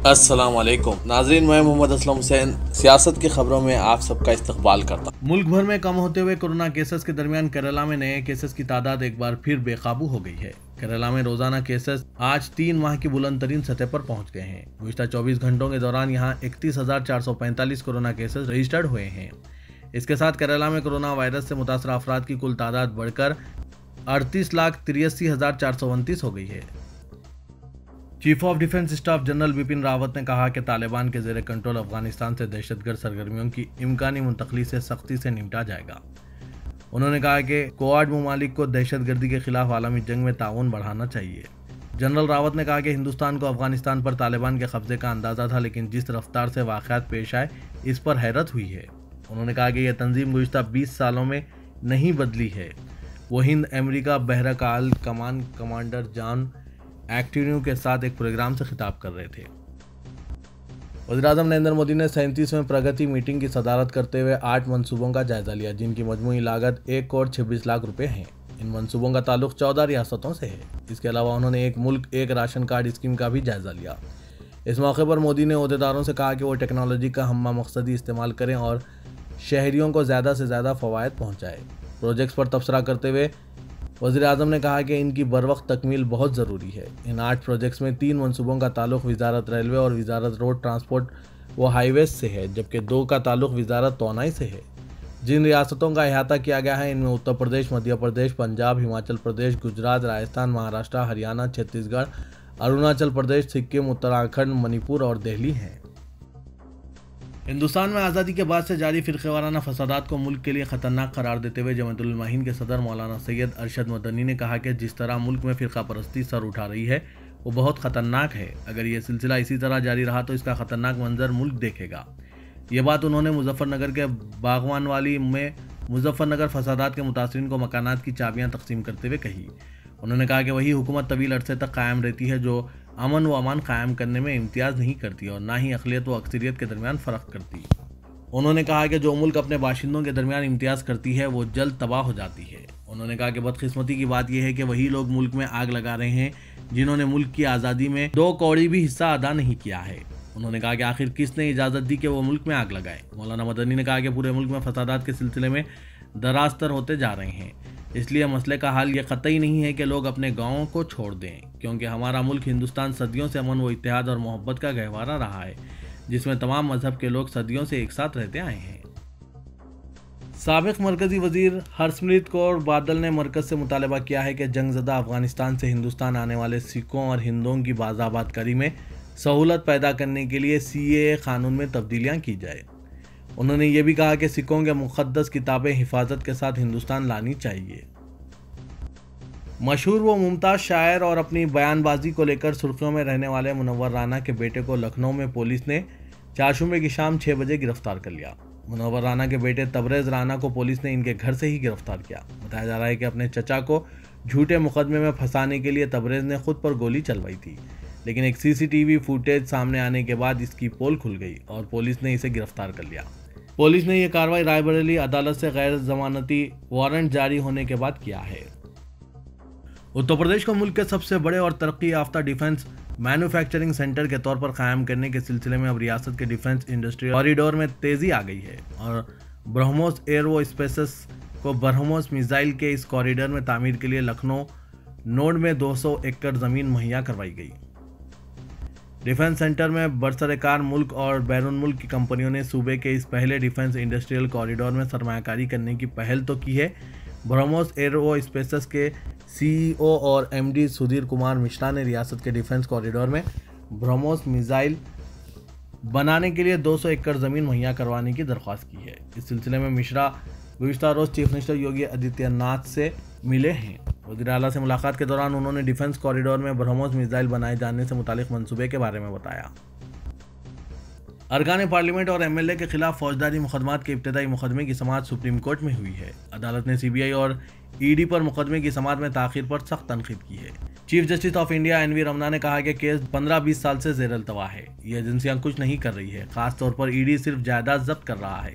अस्सलाम वालेकुम नाजरीन, मैं मोहम्मद असलम हुसैन। सियासत की खबरों में आप सबका इस्तकबाल करता हूँ। मुल्क भर में कम होते हुए कोरोना केसेस के दरमियान केरला में नए केसेस की तादाद एक बार फिर बेकाबू हो गई है। केरला में रोज़ाना केसेस आज तीन माह की बुलंद तरीन सतह पर पहुँच गए हैं। गुजशत चौबीस घंटों के दौरान यहाँ इकतीस कोरोना केसेस रजिस्टर्ड हुए हैं। इसके साथ केरला में कोरोना वायरस से मुतासर अफराद की कुल तादाद बढ़कर अड़तीस लाख तिरासी हज़ार चार सौ उनतीस हो गई है। Chief of defence staff general Bipin Rawat ने कहा कि तालिबान के जेर कंट्रोल अफ़गानिस्तान से दहशतगर्द सरगर्मियों की इमकानी मुंतकली से सख्ती से निपटा जाएगा। उन्होंने कहा कि कोआड ममालिक को दहशतगर्दी के खिलाफ आलमी जंग में ताउन बढ़ाना चाहिए। जनरल रावत ने कहा कि हिंदुस्तान को अफ़गानिस्तान पर तालिबान के कब्जे का अंदाज़ा था, लेकिन जिस रफ्तार से वाक़ात पेश आए, इस पर हैरत हुई है। उन्होंने कहा कि यह तंजीम गुजशत बीस सालों में नहीं बदली है। वो हिंद, अमरीका, बहरकाल कमान कमांडर जॉन एक्टिव के साथ एक प्रोग्राम से खिताब कर रहे थे। वजी अजम नरेंद्र मोदी ने सैंतीसवें प्रगति मीटिंग की सदारत करते हुए आठ मनसूबों का जायजा लिया, जिनकी मजमू लागत एक करोड़ छब्बीस लाख रुपए हैं। इन मनसूबों का ताल्लुक चौदह रियासतों से है। इसके अलावा उन्होंने एक मुल्क, एक राशन कार्ड स्कीम का भी जायजा लिया। इस मौके पर मोदी ने अहदेदारों से कहा कि वो टेक्नोलॉजी का हम मकसदी इस्तेमाल करें और शहरियों को ज़्यादा से ज़्यादा फ़वाद पहुँचाए। प्रोजेक्ट्स पर तबसरा करते हुए वजी अजम ने कहा कि इनकी बर वक्त तकमील बहुत ज़रूरी है। इन आठ प्रोजेक्ट्स में तीन मनसूबों का ताल्लुक वजारत रेलवे और वजारत रोड ट्रांसपोर्ट व हाईवेज से है, जबकि दो का ताल्लुक वजारत तोानाई से है। जिन रियासतों का अहाता किया गया है, इनमें उत्तर प्रदेश, मध्य प्रदेश, पंजाब, हिमाचल प्रदेश, गुजरात, राजस्थान, महाराष्ट्र, हरियाणा, छत्तीसगढ़, अरुणाचल प्रदेश, सिक्किम, उत्तराखंड, मणिपुर और दिल्ली हैं। हिंदुस्तान में आज़ादी के बाद से जारी फिरके वाराना फसादात को मुल्क के लिए ख़तरनाक करार देते हुए जमतुलमाहीन के सदर मौलाना सैयद अरशद मदनी ने कहा कि जिस तरह मुल्क में फ़िरका परस्ती सर उठा रही है, वो बहुत ख़तरनाक है। अगर ये सिलसिला इसी तरह जारी रहा तो इसका ख़तरनाक मंजर मुल्क देखेगा। ये बात उन्होंने मुजफ्फरनगर के बागवान वाली में मुजफ्फरनगर फसादात के मुतासरी को मकानात की चाबियाँ तकसीम करते हुए कही। उन्होंने कहा कि वही हुकूमत तवील अरसे तक कायम रहती है जो अमन व अमान कायम करने में इम्तियाज़ नहीं करती और ना ही अकलीत व अक्सरियत के दरमियान फ़र्क करती। उन्होंने कहा कि जो मुल्क अपने बाशिंदों के दरमियान इम्तियाज़ करती है, वो जल्द तबाह हो जाती है। उन्होंने कहा कि बदकिस्मती की बात यह है कि वही लोग मुल्क में आग लगा रहे हैं, जिन्होंने मुल्क की आज़ादी में दो कौड़ी भी हिस्सा अदा नहीं किया है। उन्होंने कहा कि आखिर किसने इजाज़त दी कि वो मुल्क में आग लगाए? मौलाना मदनी ने कहा कि पूरे मुल्क में फसादात के सिलसिले में दरास्तर होते जा रहे हैं। इसलिए मसले का हाल ये कतई नहीं है कि लोग अपने गाँवों को छोड़ दें, क्योंकि हमारा मुल्क हिंदुस्तान सदियों से अमन व इतिहाद और मोहब्बत का गहवारा रहा है, जिसमें तमाम मज़हब के लोग सदियों से एक साथ रहते आए हैं। सबक मरकजी वज़ीर हरसमृत कौर बादल ने मरकज से मुतालबा किया है कि जंगजदा अफ़गानिस्तान से हिंदुस्तान आने वाले सिखों और हिंदुओं की बाजाबाद बाजाबादकारी में सहूलत पैदा करने के लिए सी ए कानून में तब्दीलियाँ की जाए। उन्होंने ये भी कहा कि सिखों के मुक़दस किताबें हिफाजत के साथ हिंदुस्तान लानी चाहिए। मशहूर व मुमताज़ शायर और अपनी बयानबाजी को लेकर सुर्खियों में रहने वाले मुनवर राना के बेटे को लखनऊ में पुलिस ने चारशुमे की शाम छः बजे गिरफ़्तार कर लिया। मुनवर राना के बेटे तबरेज राना को पुलिस ने इनके घर से ही गिरफ़्तार किया। बताया जा रहा है कि अपने चचा को झूठे मुकदमे में फंसाने के लिए तबरेज ने खुद पर गोली चलवाई थी। लेकिन एक सीसीटीवी फुटेज सामने आने के बाद इसकी पोल खुल गई और पुलिस ने इसे गिरफ़्तार कर लिया। पुलिस ने यह कार्रवाई रायबरेली अदालत से गैर जमानती वारंट जारी होने के बाद किया है। उत्तर प्रदेश को मुल्क के सबसे बड़े और तरक्की याफ्ता डिफेंस मैन्युफैक्चरिंग सेंटर के तौर पर कायम करने के सिलसिले में अब रियासत के डिफेंस इंडस्ट्री कॉरिडोर में तेज़ी आ गई है और ब्रह्मोस एयरवो स्पेसेस को ब्रह्मोस मिसाइल के इस कॉरिडोर में तामीर के लिए लखनऊ नोड में 200 एकड़ ज़मीन मुहैया करवाई गई। डिफेंस सेंटर में बरसरकार मुल्क और बैरून मुल्क की कंपनियों ने सूबे के इस पहले डिफेंस इंडस्ट्रियल कॉरिडोर में सरमाकारी करने की पहल तो की है। ब्रह्मोस एयरो स्पेसेस के सीईओ और एमडी सुधीर कुमार मिश्रा ने रियासत के डिफेंस कॉरिडोर में ब्रह्मोस मिसाइल बनाने के लिए 200 एकड़ ज़मीन मुहैया करवाने की दरख्वास्त की है। इस सिलसिले में मिश्रा गुजशत रोज़ चीफ मिनिस्टर योगी आदित्यनाथ से मिले हैं। वजी अला से मुलाकात के दौरान उन्होंने डिफेंस कॉरिडोर में ब्रह्मोस मिसाइल बनाए जाने से मुतल मनसूबे के बारे में बताया। अरकान पार्लियामेंट और एमएलए के खिलाफ फौजदारी मुकदमात के इब्तदाई मुकदमे की समात सुप्रीम कोर्ट में हुई है। अदालत ने सीबीआई और ईडी पर मुकदमे की समात में ताखिर पर सख्त तनखीद की है। Chief justice of India N V Ramana ने कहा कि केस 15-20 साल से जेर अल्तवा है। ये एजेंसियाँ कुछ नहीं कर रही है, खासतौर पर ईडी सिर्फ़ जायदाद जब्त कर रहा है।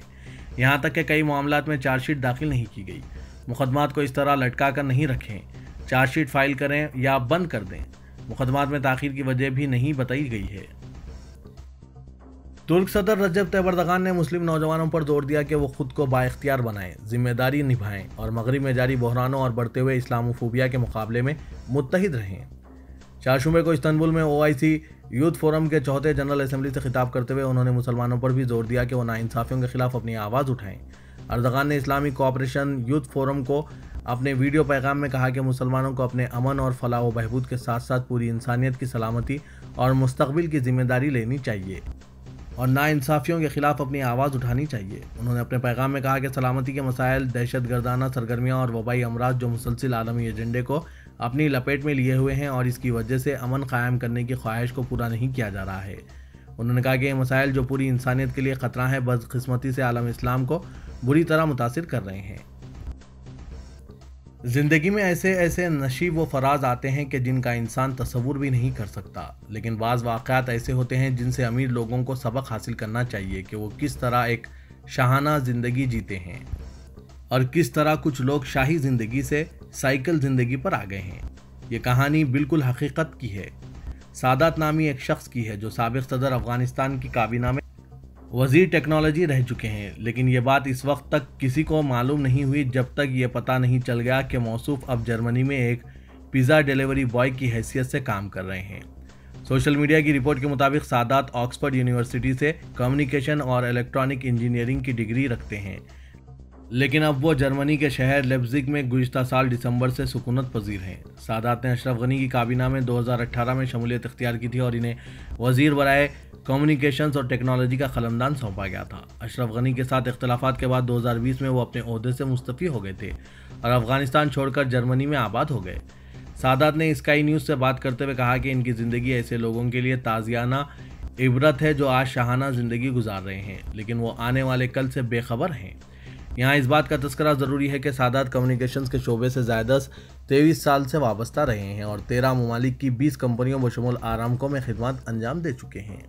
यहाँ तक कि कई मामला में चार्जशीट दाखिल नहीं की गई। मुकदमात को इस तरह लटका कर नहीं रखें। चार्जशीट फ़ाइल करें या बंद कर दें। मुकदमात में ताखिर की वजह भी नहीं बताई गई है। तुर्क सदर रजब तैयब अर्दगान ने मुस्लिम नौजवानों पर ज़ोर दिया कि वो खुद को बाख्तियार बनाएँ, ज़िम्मेदारी निभाएँ और मगरब में जारी बहरानों और बढ़ते हुए इस्लामोफोबिया के मुकाबले में मुतहद रहें। चार शुमे को इस्तंबुल में ओ यूथ फोरम के चौथे जनरल असम्बली से खिताब करते हुए उन्होंने मुसलमानों पर भी ज़ोर दिया कि वो नाइंसाफ़ियों के खिलाफ अपनी आवाज़ उठाएँ। अर्दगान ने इस्लामी कोऑपरेशन यूथ फोरम को अपने वीडियो पैगाम में कहा कि मुसलमानों को अपने अमन और फलाह व बहबूद के साथ साथ पूरी इंसानियत की सलामती और मुस्तबिल की ज़िम्मेदारी लेनी चाहिए और नाइंसाफ़ियों के खिलाफ अपनी आवाज़ उठानी चाहिए। उन्होंने अपने पैगाम में कहा कि सलामती के मसाइल दहशत गर्दाना, सरगर्मियाँ और वबाई अमराज जो मुसलसिल आलमी एजेंडे को अपनी लपेट में लिए हुए हैं और इसकी वजह से अमन कायम करने की ख्वाहिश को पूरा नहीं किया जा रहा है। उन्होंने कहा कि ये मसाइल जो पूरी इंसानियत के लिए ख़तरा है, बदकस्मती से आलम इस्लाम को बुरी तरह मुतासर कर रहे हैं। ज़िंदगी में ऐसे ऐसे नशीब व फराज आते हैं कि जिनका इंसान तस्वुर भी नहीं कर सकता, लेकिन बाज़ वाक़ात ऐसे होते हैं जिनसे अमीर लोगों को सबक हासिल करना चाहिए कि वो किस तरह एक शाहाना ज़िंदगी जीते हैं और किस तरह कुछ लोग शाही ज़िंदगी से साइकिल ज़िंदगी पर आ गए हैं। ये कहानी बिल्कुल हकीकत की है। सादात नामी एक शख्स की है जो सबक सदर अफ़गानिस्तान की काबीना में वज़ीर टेक्नोलॉजी रह चुके हैं, लेकिन ये बात इस वक्त तक किसी को मालूम नहीं हुई जब तक ये पता नहीं चल गया कि मौसूफ अब जर्मनी में एक पिज़्ज़ा डिलीवरी बॉय की हैसियत से काम कर रहे हैं। सोशल मीडिया की रिपोर्ट के मुताबिक सादात ऑक्सफर्ड यूनिवर्सिटी से कम्युनिकेशन और इलेक्ट्रॉनिक इंजीनियरिंग की डिग्री रखते हैं। लेकिन अब वो जर्मनी के शहर लेब्जिक में गुजशत साल दिसंबर से सुकूनत पजीर हैं। सादात ने अशरफ गनी की काबीना में 2018 में शमूलियत इख्तियार की थी और इन्हें वज़ीर बरए कम्युनिकेशंस और टेक्नोलॉजी का खलमदान सौंपा गया था। अशरफ गनी के साथ इख्तलाफात के बाद 2020 में वो अपने अहदे से मुस्तफ़ी हो गए थे और अफ़गानिस्तान छोड़कर जर्मनी में आबाद हो गए। सादात ने स्काई न्यूज़ से बात करते हुए कहा कि इनकी ज़िंदगी ऐसे लोगों के लिए ताज़ियाना इबरत है जो आज शाहाना ज़िंदगी गुजार रहे हैं, लेकिन वो आने वाले कल से बेखबर हैं। यहाँ इस बात का तस्करा ज़रूरी है कि सादात कम्युनिकेशंस के शोबे से जायदस तेईस साल से वाबस्ता रहे हैं और तेरह ममालिक की बीस कंपनियों बशमूल आरामको में खिदमत अंजाम दे चुके हैं।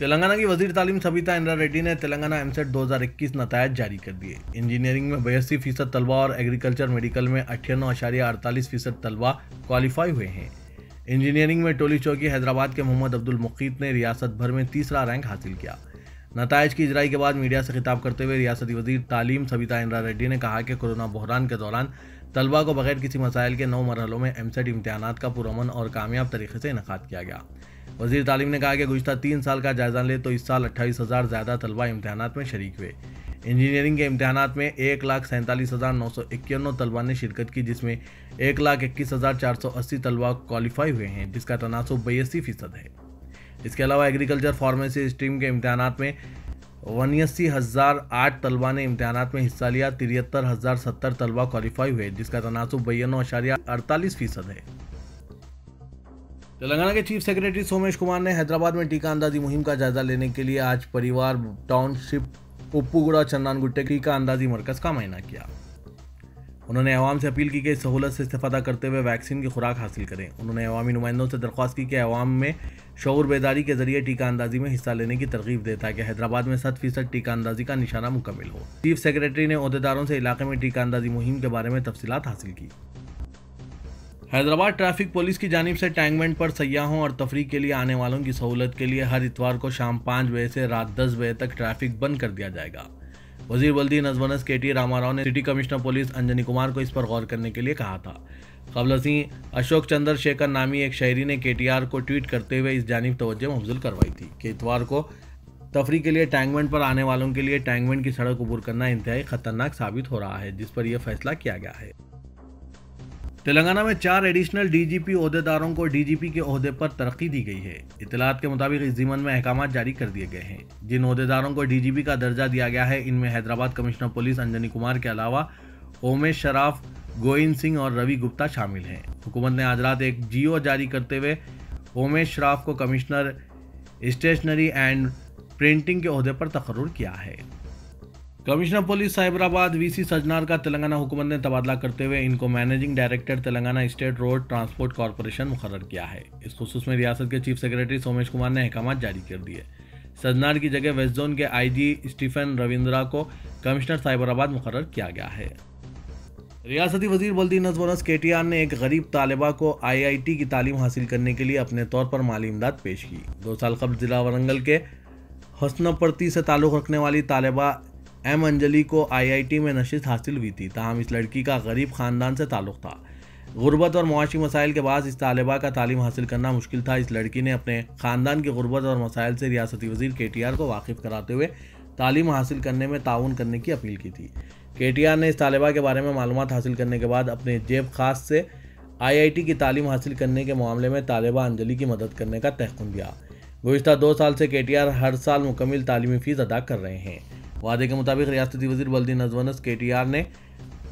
तेलंगाना की वज़ीर तालीम सबिता इंद्रा रेड्डी ने तेलंगाना एमसेट 2021 नतज जारी कर दिए इंजीनियरिंग में बयासी फ़ीसद तलबा और एग्रीकल्चर मेडिकल में अठानवे अशारिया अड़तालीस फ़ीसद तलबा क्वालिफाई हुए हैं इंजीनियरिंग में टोली चौकी हैदराबाद के मोहम्मद अब्दुल मुकीत ने रियासत भर में तीसरा रैंक हासिल किया नतज की इजराई के बाद मीडिया से खिताब करते हुए रियासती वज़ीर तालीम सबिता इंद्रा रेड्डी ने कहा कि कोरोना बहरान के दौरान तलबा को बगैर किसी मसाइल के नौ मरहलों में एमसेट इम्तहान का पुरमन और कामयाब तरीके से इनका किया गया वज़ीर तालीम ने कहा कि गुजशत तीन साल का जायजा ले तो इस साल अट्ठाईस हज़ार ज़्यादा तलबा इम्तहान में शरीक हुए। इंजीनियरिंग के इम्तहान में एक लाख सैंतालीस हज़ार नौ सौ इक्यानवे तलबा ने शिरकत की, जिसमें एक लाख इक्कीस हज़ार चार सौ अस्सी तलबा क्वालिफाई हुए हैं, जिसका तनासब बयासी फ़ीसद है। इसके अलावा एग्रीकल्चर फार्मेसी स्ट्रीम के इम्तहान में उन्यासी हज़ार आठ तलबा ने इम्तहान में हिस्सा लिया तिरहत्तर हज़ार सत्तर तलबा क्वालिफाई हुए, जिसका तनासब बयानवे अशारिया अड़तालीस फ़ीसद है। तेलंगाना के चीफ सेक्रेटरी सोमेश कुमार ने हैदराबाद में टीका अंदाजी मुहिम का जायजा लेने के लिए आज परिवार टाउनशिप, उप्पूगुड़ा चन्नानगुट्टे टीका अंदाजी मरकज का मायना किया। उन्होंने अवाम से अपील की कि इस सहूलत से इस्तेफादा करते हुए वैक्सीन की खुराक हासिल करें। उन्होंने अवामी नुमाइंदों से दरख्वास्त की कि अवाम में शौर बेदारी के ज़रिए टीका अंदाजी में हिस्सा लेने की तरगीब दे ताकि हैदराबाद में सत फ़ीसद टीका अंदाजी का निशाना मुकम्मल हो। चीफ सेक्रेटरी ने अहदेदारों से इलाके में टीका अंदाजी मुहिम के बारे में तफसीत हासिल की। हैदराबाद ट्रैफ़िक पुलिस की जानब से टैंकमेंट पर सयाहों और तफरी के लिए आने वालों की सहूलत के लिए हर इतवार को शाम पाँच बजे से रात दस बजे तक ट्रैफ़िक बंद कर दिया जाएगा। वज़ीर बल्दी नजवनस के टी रामाराव ने city commissioner police Anjani Kumar को इस पर गौर करने के लिए कहा था। कबल सिंह अशोक चंद्र शेखर नामी एक शहरी ने के को ट्वीट करते हुए इस जानब तोज्जो मफजूल करवाई थी कि इतवार को तफरी के लिए टैंकमेंट पर आने वालों के लिए टैंकमेंट की सड़क अबूर करना इंतहाई खतरनाक साबित हो रहा है, जिस पर यह फैसला किया गया है। तेलंगाना में चार एडिशनल डीजीपी अहदेदारों को डीजीपी के अहदे पर तरक्की दी गई है। इतलात के मुताबिक इस जीवन में अहकाम जारी कर दिए गए हैं। जिन अहदेदारों को डीजीपी का दर्जा दिया गया है, इनमें हैदराबाद कमिश्नर पुलिस अंजनी कुमार के अलावा ओमेश शराफ, गोविंद सिंह और रवि गुप्ता शामिल हैं। हुकूमत ने आज रात एक जियो जारी करते हुए ओमेश शराफ को कमिश्नर, स्टेशनरी एंड प्रिंटिंग के अहदे पर तकर्र किया है। Commissioner police Cyberabad V C Sajjanar का तेलंगाना हुकूमत ने तबादला करते हुए इनको managing director Telangana state road transport corporation मुकर किया है। इस खसूस में रियासत के चीफ सेक्रेटरी सोमेश कुमार ने अहकाम जारी कर दिए। सजनार की जगह वेस्ट जोन के आईजी स्टीफन रविंद्रा को कमिश्नर साइबराबाद मुकर किया गया है। रियासती वज़ीर बल्दी टी आर ने एक गरीब तालिबा को आई आई टी की तालीम हासिल करने के लिए अपने तौर पर माली इमदाद पेश की। दो साल कबल जिला वरंगल के हसनपर्ती से ताल्लुक़ रखने वाली तालिबा एम अंजलि को आईआईटी में नशिस्त हासिल हुई थी। तहम इस लड़की का गरीब ख़ानदान से ताल्लुक़ था। गुर्बत और मुआशी मसाइल के बाद इस तालिबा का तालीम हासिल करना मुश्किल था। इस लड़की ने अपने ख़ानदान की गुर्बत और मसाइल से रियासती वज़ीर के टी आर को वाकिफ़ कराते हुए तालीम हासिल करने में ताउन करने की अपील की थी। के टी आर ने इस तालिबा के बारे में मालूम हासिल करने के बाद अपने जेब खास से आई आई टी की तालीम हासिल करने के मामले में तालिबा अंजलि की मदद करने का तहकुन दिया। गुज्त दो साल से के टी आर हर साल मुकम्मल तालीमी फ़ीस अदा कर रहे हैं। वादे के मुताबिक रियासती वज़ीर बल्दी नजवनस के टी आर ने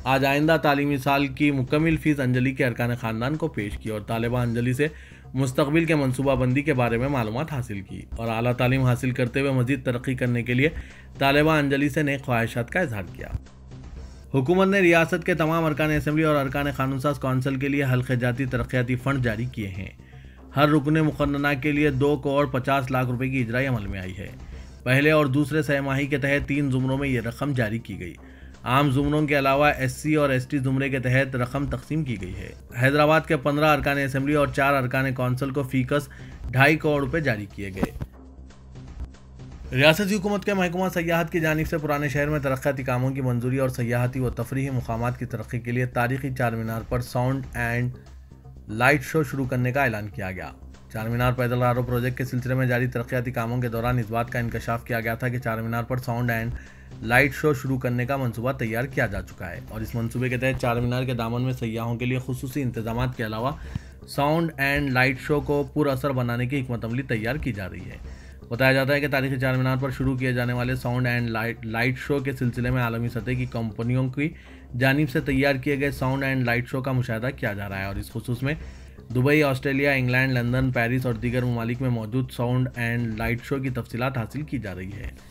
आज आइंदा तालीमी साल की मुकम्मल फ़ीस अंजलि के अरकान ख़ानदान को पेश की और तालिबा अंजलि से मुस्तबिल के मनसूबाबंदी के बारे में मालूम हासिल की और अली तालीम हासिल करते हुए मजीद तरक्की करने के लिए तालिबा अंजलि से नए ख्वाहिशात का इजहार किया। हुकूमत ने रियासत के तमाम अरकान असम्बली और अरकान कानून साज कौंसिल के लिए हल्के जाती तरक्याती फ़ंड जारी किए हैं। हर रुकन मुखन्ना के लिए दो करोड़ पचास लाख रुपए की इजराई अमल में आई है। पहले और दूसरे सहमाही के तहत तीन जुमरों में ये रकम जारी की गई। आम जुमरों के अलावा एससी और एसटी जुमरे के तहत रकम तकसीम की गई है। हैदराबाद के पंद्रह अरकान असम्बली और चार अरकान कौंसिल को फीकस ढाई करोड़ रुपए जारी किए गए। रियासती हुकूमत के महकमा सयाहत की जानब से पुराने शहर में तरक्याती कामों की मंजूरी और सयाहती व तफरी मकाम की तरक्की के लिए तारीखी चार मीनार पर साउंड एंड लाइट शो शुरू करने का ऐलान किया गया। चार मीनार पैदल रारो प्रोजेक्ट के सिलसिले में जारी तरक्याती कामों के दौरान इस बात का इंकशाफ किया गया था कि चार मीनार पर साउंड एंड लाइट शो शुरू करने का मनसूबा तैयार किया जा चुका है और इस मनसूबे के तहत चार मीनार के दामन में सयाहों के लिए खसूस इंतज़ाम के अलावा साउंड एंड लाइट शो को पुरअसर बनाने की हमत अमली तैयार की जा रही है। बताया जाता है कि तारीखी चार मीनार पर शुरू किए जाने वाले sound and light light show के सिलसिले में आलमी सतह की कंपनियों की जानब से तैयार किए गए साउंड एंड लाइट शो का मुशाह किया जा रहा है और इस खसूस में Dubai, Australia, England, London, Paris और दीगर ममालिक में मौजूद साउंड एंड लाइट शो की तफसीत हासिल की जा रही है।